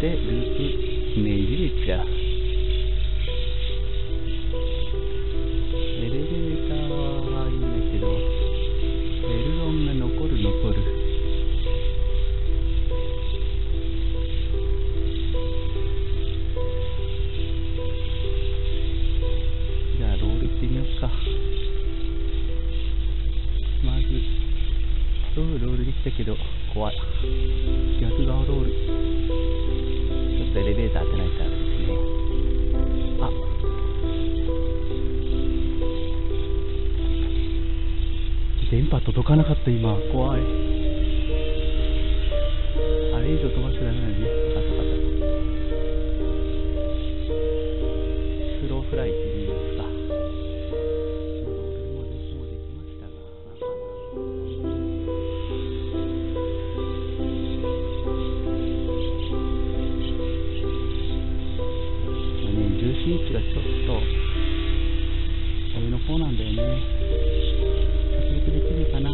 て、ループ、イメージでいっちゃう。エレベーターはいいんだけど、エルロンが残る残る。じゃあ、ロール行ってみようか。まず、ロールできたけど、怖い。逆側ロール。っとエレベーター当てないとあれですね。あ電波届かなかった今、怖い。あれ以上飛ばしちゃダメね、重心位置がちょっと上の方なんだよね。着陸できるかな